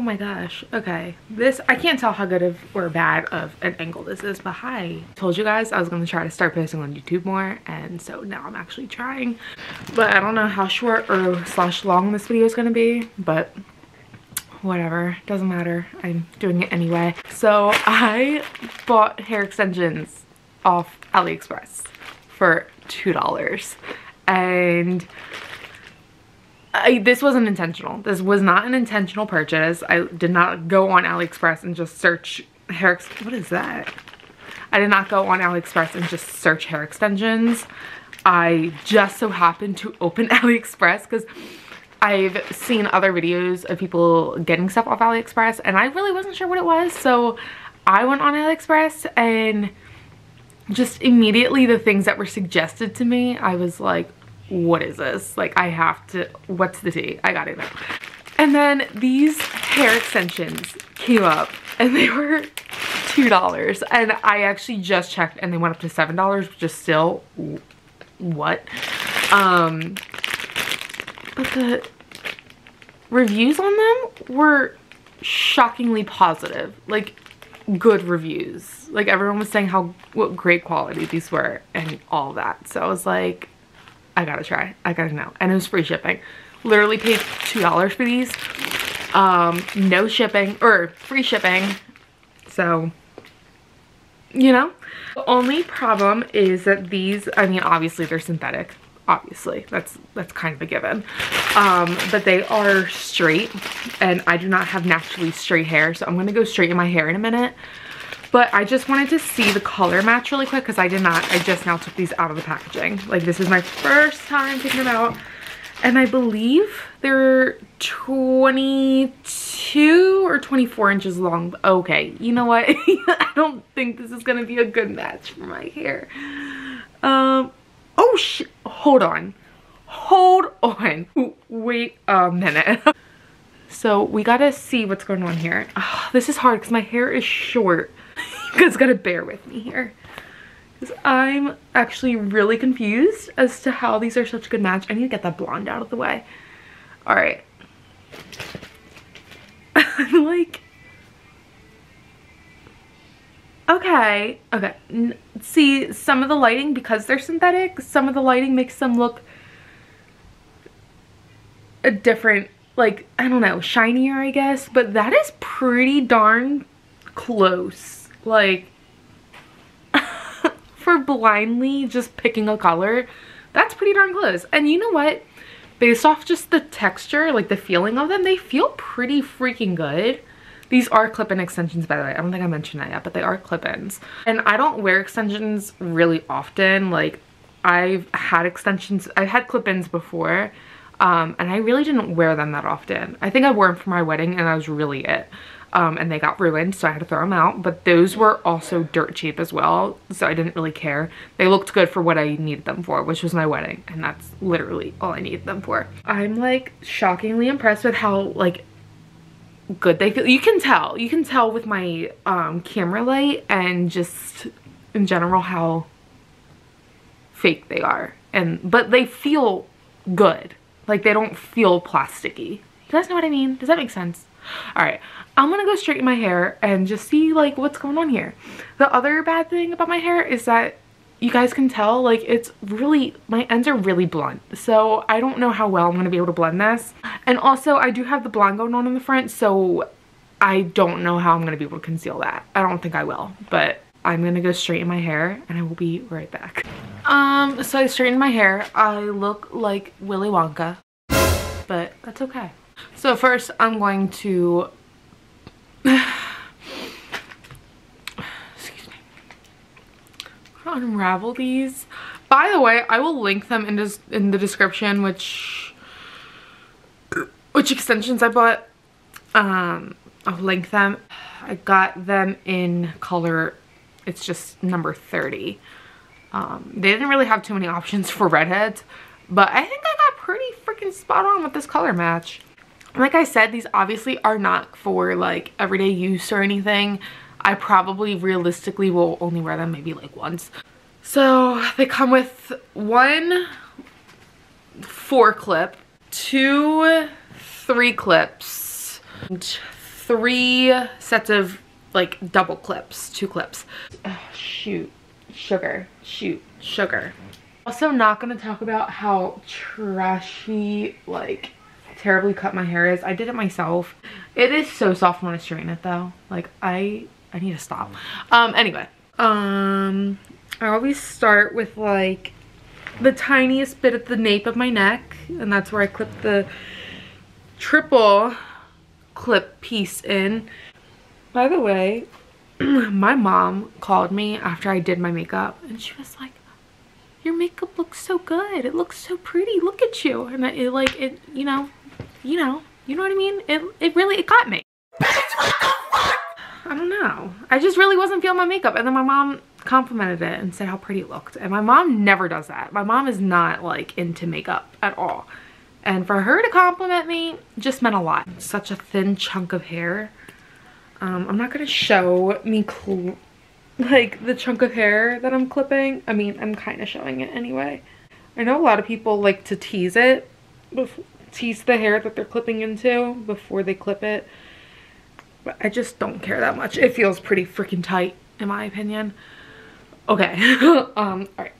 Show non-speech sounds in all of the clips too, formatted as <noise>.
Oh my gosh. Okay. This, I can't tell how good of or bad of an angle this is, but hi. Told you guys I was going to try to start posting on YouTube more, and so now I'm actually trying. But I don't know how short or slash long this video is going to be, but whatever. Doesn't matter. I'm doing it anyway. So I bought hair extensions off AliExpress for $2. And I, this wasn't intentional. This was not an intentional purchase. I did not go on AliExpress and just search hair, what is that? I did not go on AliExpress and just search hair extensions. I just so happened to open <laughs> AliExpress because I've seen other videos of people getting stuff off AliExpress and I really wasn't sure what it was. So I went on AliExpress and just immediately the things that were suggested to me, I was like, what is this? Like I have to, what's the tea? I gotta know. And then these hair extensions came up and they were $2. And I actually just checked and they went up to $7, which is still, what? Um, but the reviews on them were shockingly positive. Like good reviews. Like everyone was saying how what great quality these were and all that. So I was like, I gotta try. I gotta know. And it was free shipping. Literally paid $2 for these. Um, no shipping, or free shipping. So, you know. The only problem is that these, I mean, obviously they're synthetic. Obviously, that's that's kind of a given. Um, but they are straight and I do not have naturally straight hair. So I'm gonna go straighten my hair in a minute. But I just wanted to see the color match really quick because I did not, I just now took these out of the packaging. Like this is my first time taking them out. And I believe they're 22 or 24 inches long. Okay, you know what? <laughs> I don't think this is gonna be a good match for my hair. Um, oh sh, hold on. Hold on. Wait a minute. <laughs> so we gotta see what's going on here. Oh, this is hard because my hair is short <laughs> you guys gotta bear with me here. Because I'm actually really confused as to how these are such a good match. I need to get that blonde out of the way. Alright. <laughs> I'm like... Okay, okay. See, some of the lighting, because they're synthetic, some of the lighting makes them look a different, like, I don't know, shinier, I guess. But that is pretty darn close like <laughs> for blindly just picking a color that's pretty darn close. And you know what? Based off just the texture like the feeling of them they feel pretty freaking good. These are clip-in extensions by the way. I don't think i mentioned that yet but they are clip-ins. And i don't wear extensions really often. Like i've had extensions i've had clip-ins before um, and i really didn't wear them that often. I think i wore them for my wedding and that was really it um, and they got ruined so I had to throw them out. But those were also dirt cheap as well so I didn't really care. They looked good for what I needed them for which was my wedding and that's literally all I needed them for. I'm like shockingly impressed with how like good they feel. You can tell. You can tell with my um, camera light and just in general how fake they are. And but they feel good. Like they don't feel plasticky. You guys know what I mean? Does that make sense all right i'm gonna go straighten my hair and just see like what's going on here. The other bad thing about my hair is that you guys can tell like it's really my ends are really blunt. So i don't know how well i'm gonna be able to blend this. And also i do have the blonde going on in the front so i don't know how i'm gonna be able to conceal that. I don't think i will but i'm gonna go straighten my hair and i will be right back. Um so i straightened my hair. I look like willy wonka but that's okay so first I'm going to excuse me unravel these. By the way, I will link them in, des in the description which which extensions I bought. Um, I'll link them. I got them in color, it's just number 30. Um, they didn't really have too many options for redheads, but I think I got pretty freaking spot on with this color match. Like I said, these obviously are not for like everyday use or anything. I probably realistically will only wear them maybe like once. So they come with one four clip, two three clips, three sets of like double clips, two clips. Oh, shoot, sugar, shoot, sugar. Also not gonna talk about how trashy, like terribly cut my hair is. I did it myself. It is so soft when I straighten it though. Like I, I need to stop. Um, anyway, um, I always start with like the tiniest bit at the nape of my neck and that's where I clip the triple clip piece in. By the way, <clears throat> my mom called me after I did my makeup and she was like, your makeup looks so good. It looks so pretty. Look at you. And it like, it, you know, you know, you know what I mean? It, it really, it got me. I don't know. I just really wasn't feeling my makeup. And then my mom complimented it and said how pretty it looked. And my mom never does that. My mom is not like into makeup at all. And for her to compliment me just meant a lot. Such a thin chunk of hair. Um, I'm not to show me like the chunk of hair that I'm clipping. I mean, I'm kind of showing it anyway. I know a lot of people like to tease it, tease the hair that they're clipping into before they clip it. But I just don't care that much. It feels pretty freaking tight in my opinion. Okay, <laughs> um, all right.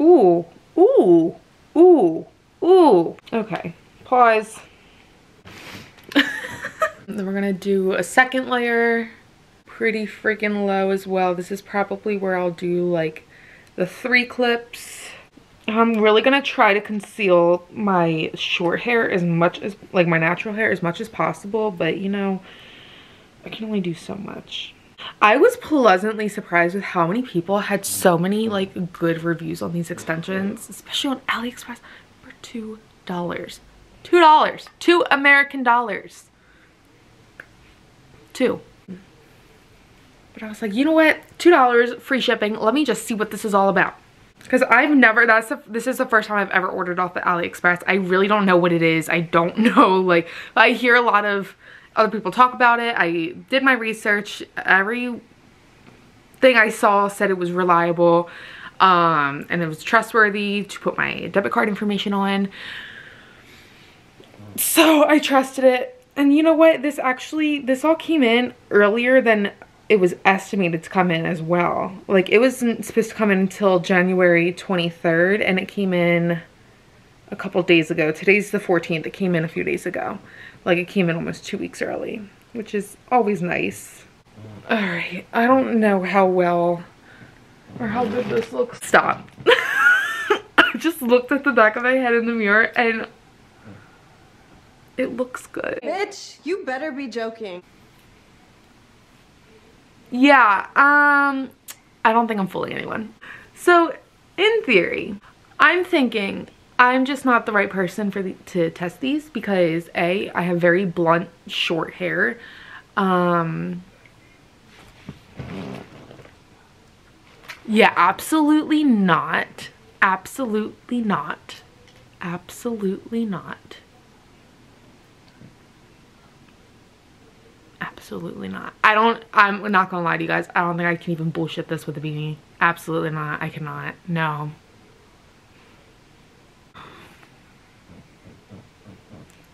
Ooh, ooh, ooh, ooh. Okay, pause. <laughs> then we're gonna do a second layer pretty freaking low as well. This is probably where I'll do like the three clips. I'm really gonna try to conceal my short hair as much as, like my natural hair as much as possible, but you know, I can only do so much. I was pleasantly surprised with how many people had so many like good reviews on these extensions, especially on AliExpress for $2. $2. Two American dollars. Two. But I was like, you know what? $2, free shipping. Let me just see what this is all about. Because I've never, that's the, this is the first time I've ever ordered off the AliExpress. I really don't know what it is. I don't <laughs> know, like, I hear a lot of other people talk about it. I did my research. Every thing I saw said it was reliable um, and it was trustworthy to put my debit card information on. So I trusted it. And you know what? This actually, this all came in earlier than it was estimated to come in as well. Like it wasn't supposed to come in until January 23rd and it came in a couple days ago. Today's the 14th. It came in a few days ago. Like it came in almost two weeks early, which is always nice. All right, I don't know how well or how good this looks. Stop. <laughs> I just looked at the back of my head in the mirror and it looks good. Bitch, you better be joking. Yeah, um, I don't think I'm fooling anyone. So, in theory, I'm thinking I'm just not the right person for the, to test these because A, I have very blunt, short hair. Um, yeah, absolutely not. Absolutely not. Absolutely not. Absolutely not. I don't, I'm not gonna lie to you guys. I don't think I can even bullshit this with a beanie. Absolutely not. I cannot. No.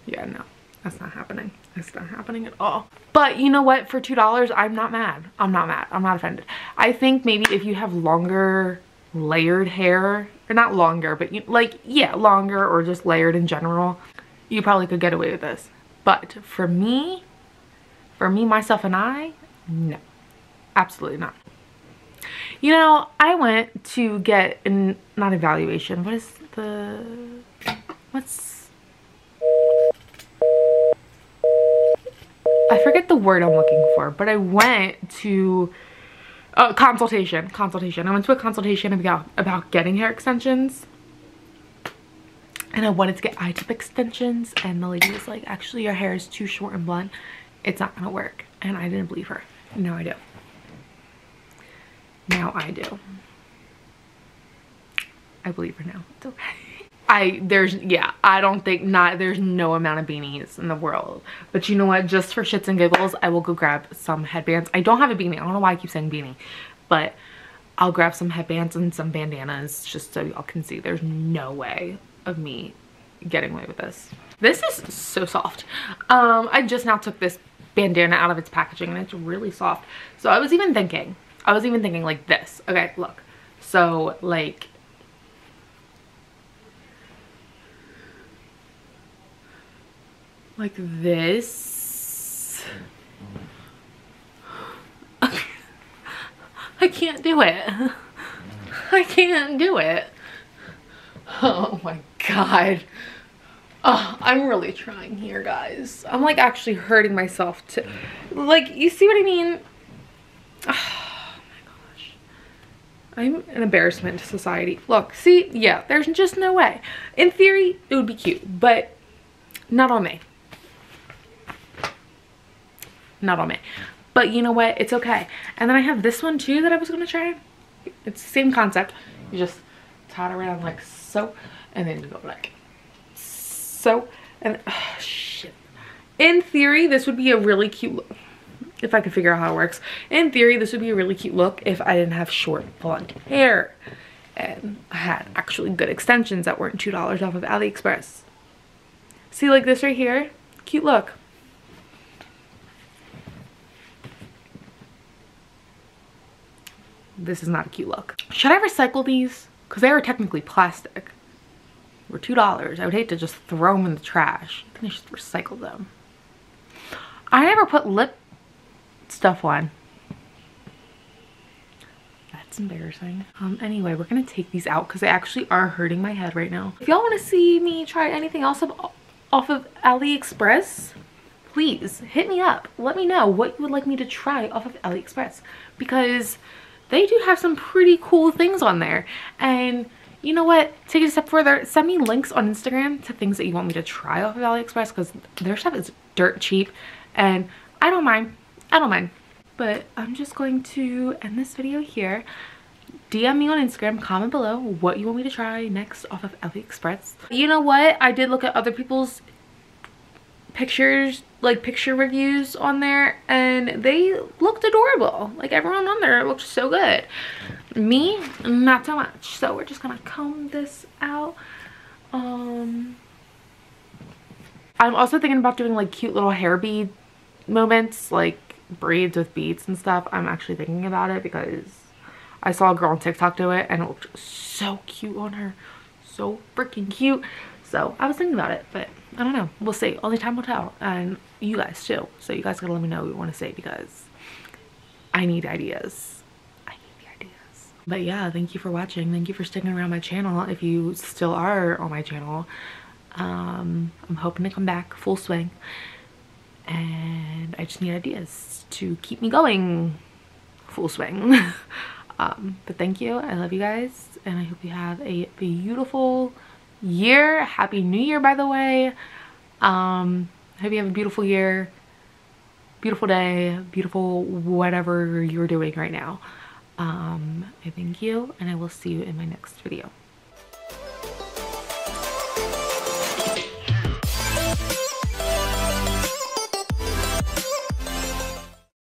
Yeah, no. That's not happening. It's not happening at all. But you know what? For $2, I'm not mad. I'm not mad. I'm not offended. I think maybe if you have longer layered hair, or not longer, but you, like, yeah, longer or just layered in general, you probably could get away with this. But for me, for me, myself, and I, no. Absolutely not. You know, I went to get, an, not evaluation, what is the, what's, I forget the word I'm looking for, but I went to a consultation, consultation. I went to a consultation about, about getting hair extensions and I wanted to get I-tip extensions and the lady was like, actually your hair is too short and blunt it's not gonna work. And I didn't believe her. Now I do. Now I do. I believe her now. It's okay. I, there's, yeah, I don't think not, there's no amount of beanies in the world. But you know what? Just for shits and giggles, I will go grab some headbands. I don't have a beanie. I don't know why I keep saying beanie. But I'll grab some headbands and some bandanas just so y'all can see there's no way of me getting away with this. This is so soft. Um, I just now took this bandana out of its packaging and it's really soft. So I was even thinking, I was even thinking like this. Okay, look. So like like this. <laughs> I can't do it. <laughs> I can't do it. <laughs> Oh my god. Oh, I'm really trying here, guys. I'm like actually hurting myself to, mm. like, you see what I mean? Oh my gosh. I'm an embarrassment to society. Look, see, yeah, there's just no way. In theory, it would be cute, but not on me. Not on me. But you know what? It's okay. And then I have this one too that I was going to try. It's the same concept. You just tie it around like so. And then you go like so. And oh, <sighs> shit. In theory, this would be a really cute look. If I could figure out how it works. In theory, this would be a really cute look if I didn't have short blonde hair. And I had actually good extensions that weren't $2 off of AliExpress. See like this right here? Cute look. this is not a cute look. Should I recycle these? Because they are technically plastic. We're $2. I would hate to just throw them in the trash. I think I should recycle them. I never put lip stuff on. That's embarrassing. Um, anyway, we're to take these out because they actually are hurting my head right now. If y'all want to see me try anything else off of AliExpress, please hit me up. Let me know what you would like me to try off of AliExpress because they do have some pretty cool things on there. And you know what? Take it a step further. Send me links on Instagram to things that you want me to try off of AliExpress because their stuff is dirt cheap and I don't mind. I don't mind. But I'm just going to end this video here. DM me on Instagram, comment below what you want me to try next off of AliExpress. You know what? I did look at other people's pictures like picture reviews on there and they looked adorable like everyone on there looked so good me not so much so we're just gonna comb this out um i'm also thinking about doing like cute little hair bead moments like braids with beads and stuff i'm actually thinking about it because i saw a girl on tiktok do it and it looked so cute on her so freaking cute so i was thinking about it but I don't know. We'll see. Only time will tell. And you guys too. So you guys gotta let me know what you want to say because I need ideas. I need the ideas. But yeah, thank you for watching. Thank you for sticking around my channel if you still are on my channel. Um, I'm hoping to come back full swing. And I just need ideas to keep me going full swing. <laughs> um, but thank you. I love you guys. And I hope you have a beautiful year. Happy New Year, by the way. Um, hope you have a beautiful year, beautiful day, beautiful whatever you're doing right now. Um, I thank you, and I will see you in my next video.